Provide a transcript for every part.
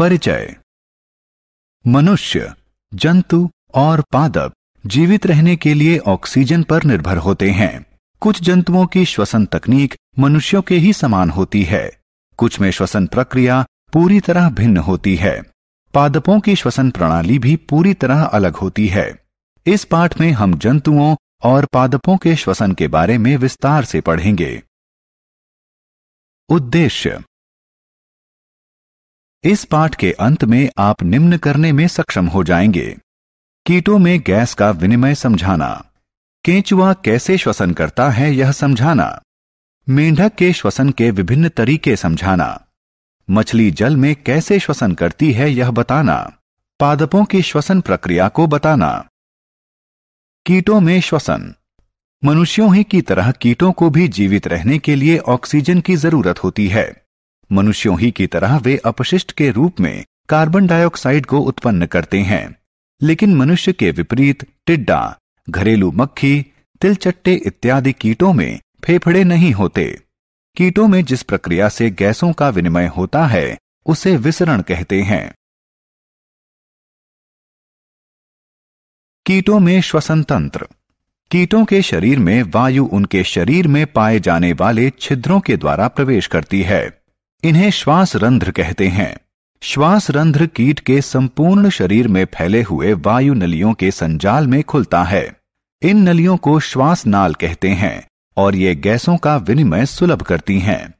परिचय। मनुष्य, जंतु और पादप जीवित रहने के लिए ऑक्सीजन पर निर्भर होते हैं। कुछ जंतुओं की श्वसन तकनीक मनुष्यों के ही समान होती है। कुछ में श्वसन प्रक्रिया पूरी तरह भिन्न होती है। पादपों की श्वसन प्रणाली भी पूरी तरह अलग होती है। इस पाठ में हम जंतुओं और पादपों के श्वसन के बारे में विस्तार से पढ़ेंगे। उद्देश्य इस पाठ के अंत में आप निम्न करने में सक्षम हो जाएँगे। कीटों में गैस का विनिमय समझाना। केंचुआ कैसे श्वसन करता है यह समझाना। मेंढक के श्वसन के विभिन्न तरीके समझाना। मछली जल में कैसे श्वसन करती है यह बताना। पादपों की श्वसन प्रक्रिया को बताना। कीटों में श्वसन। मनुष्यों ही की तरह कीटों को भी जीवित रहने के लिए ऑक्सीजन की ज़रूरत होती है। मनुष्यों ही की तरह वे अपशिष्ट के रूप में कार्बन डाइऑक्साइड को उत्पन्न करते हैं। लेकिन मनुष्य के विपरीत टिड्डा, घरेलू मक्खी, तिलचट्टे इत्यादि कीटों में फेफड़े नहीं होते। कीटों में जिस प्रक्रिया से गैसों का विनिमय होता है, उसे विसरण कहते हैं। कीटों में श्वसन तंत्र कीटों के शरीर में वायु उनके शरीर में पाए जाने वाले छिद्रों के द्वारा प्रवेश करती है। इन्हें श्वास रंध्र कहते हैं। श्वास रंध्र कीट के संपूर्ण शरीर में फैले हुए वायु नलियों के संजाल में खुलता है। इन नलियों को श्वास नाल कहते हैं और ये गैसों का विनिमय सुलभ करती हैं।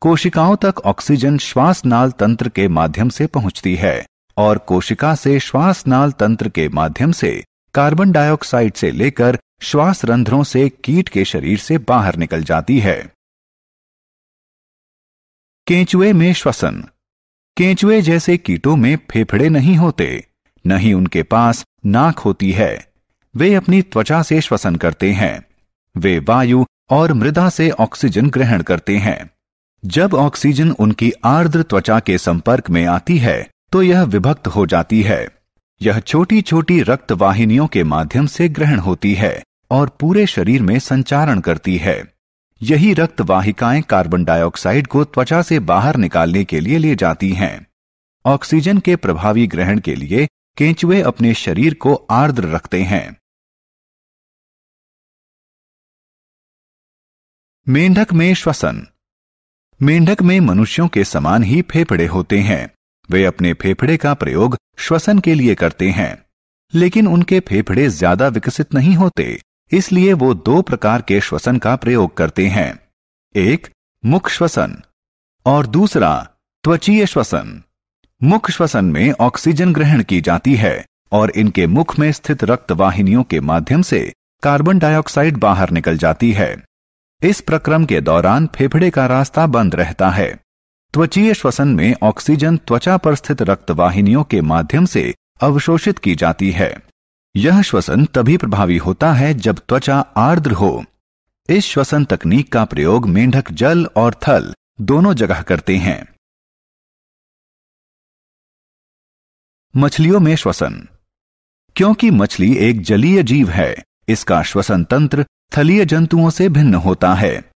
कोशिकाओं तक ऑक्सीजन श्वास नाल तंत्र के माध्यम से पहुँचती है और कोशिका से श्वास नाल तंत्र के माध्यम से कार्बन डाइऑक्साइड से लेकर श्वास रंध्रों से कीट के शरीर से बाहर निकल जाती है। केंचुए में श्वसन। केंचुए जैसे कीटों में फेफड़े नहीं होते, न ही उनके पास नाक होती है। वे अपनी त्वचा से श्वसन करते हैं। वे वायु और मृदा से ऑक्सीजन ग्रहण करते हैं। जब ऑक्सीजन उनकी आर्द्र त्वचा के संपर्क में आती है तो यह विभक्त हो जाती है। यह छोटी छोटी रक्त वाहिनियों के माध्यम से ग्रहण होती है और पूरे शरीर में संचारण करती है। यही रक्त वाहिकाएँ कार्बन डाइऑक्साइड को त्वचा से बाहर निकालने के लिए ले जाती हैं। ऑक्सीजन के प्रभावी ग्रहण के लिए केंचुए अपने शरीर को आर्द्र रखते हैं। मेंढक में श्वसन। मेंढक में मनुष्यों के समान ही फेफड़े होते हैं। वे अपने फेफड़े का प्रयोग श्वसन के लिए करते हैं। लेकिन उनके फेफड़े ज़्यादा विकसित नहीं होते। इसलिए वो दो प्रकार के श्वसन का प्रयोग करते हैं। एक, मुख श्वसन और दूसरा, त्वचीय श्वसन। मुख श्वसन में ऑक्सीजन ग्रहण की जाती है और इनके मुख में स्थित रक्त वाहिनियों के माध्यम से कार्बन डाइऑक्साइड बाहर निकल जाती है। इस प्रक्रम के दौरान फेफड़े का रास्ता बंद रहता है। त्वचीय श्वसन में ऑक्सीजन त्वचा पर स्थित रक्त वाहिनियों के माध्यम से अवशोषित की जाती है। यह श्वसन तभी प्रभावी होता है जब त्वचा आर्द्र हो। इस श्वसन तकनीक का प्रयोग मेंढक जल और थल दोनों जगह करते हैं। मछलियों में श्वसन। क्योंकि मछली एक जलीय जीव है, इसका श्वसन तंत्र थलीय जंतुओं से भिन्न होता है।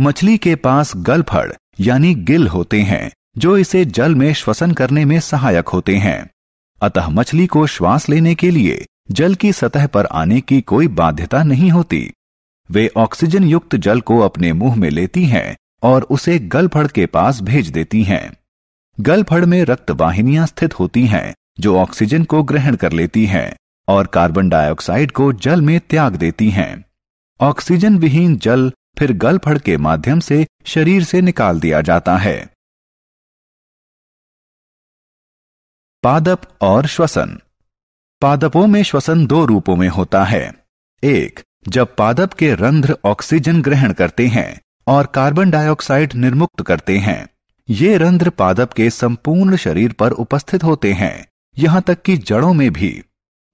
मछली के पास गलफड़ यानी गिल होते हैं, जो इसे जल में श्वसन करने में सहायक होते हैं। अतः मछली को श्वास लेने के लिए जल की सतह पर आने की कोई बाध्यता नहीं होती। वे ऑक्सीजन युक्त जल को अपने मुँह में लेती हैं और उसे गलफड़ के पास भेज देती हैं। गलफड़ में रक्त वाहिनियाँ स्थित होती हैं, जो ऑक्सीजन को ग्रहण कर लेती हैं और कार्बन डाइऑक्साइड को जल में त्याग देती हैं। ऑक्सीजन विहीन जल फिर गलफड़ के माध्यम से शरीर से निकाल दिया जाता है। पादप और श्वसन। पादपों में श्वसन दो रूपों में होता है। एक, जब पादप के रंध्र ऑक्सीजन ग्रहण करते हैं और कार्बन डाइऑक्साइड निर्मुक्त करते हैं, ये रंध्र पादप के संपूर्ण शरीर पर उपस्थित होते हैं, यहाँ तक कि जड़ों में भी।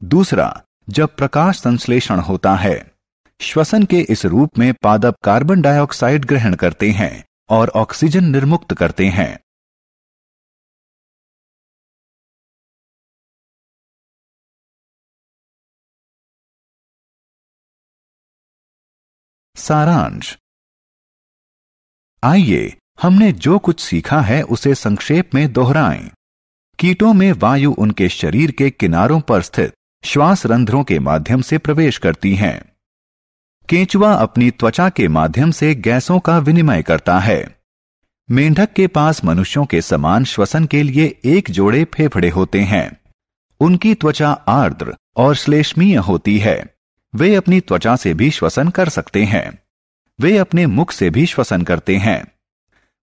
दूसरा, जब प्रकाश संश्लेषण होता है, श्वसन के इस रूप में पादप कार्बन डाइऑक्साइड ग्रहण करते हैं और ऑक्सीजन निर्मुक्त करते हैं। सारांश। आइए, हमने जो कुछ सीखा है उसे संक्षेप में दोहराएँ। कीटों में वायु उनके शरीर के किनारों पर स्थित श्वास रंध्रों के माध्यम से प्रवेश करती हैं। केंचुआ अपनी त्वचा के माध्यम से गैसों का विनिमय करता है। मेंढक के पास मनुष्यों के समान श्वसन के लिए एक जोड़े फेफड़े होते हैं। उनकी त्वचा आर्द्र और श्लेष्मीय होती है। वे अपनी त्वचा से भी श्वसन कर सकते हैं। वे अपने मुख से भी श्वसन करते हैं।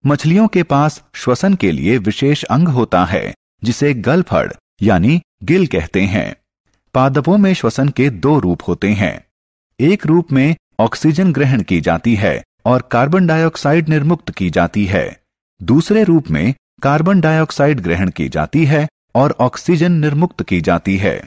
मछलियों के पास श्वसन के लिए विशेष अंग होता है, जिसे गलफड़ यानी गिल कहते हैं। पादपों में श्वसन के दो रूप होते हैं। एक रूप में ऑक्सीजन ग्रहण की जाती है और कार्बन डाइऑक्साइड निर्मुक्त की जाती है। दूसरे रूप में कार्बन डाइऑक्साइड ग्रहण की जाती है और ऑक्सीजन निर्मुक्त की जाती है।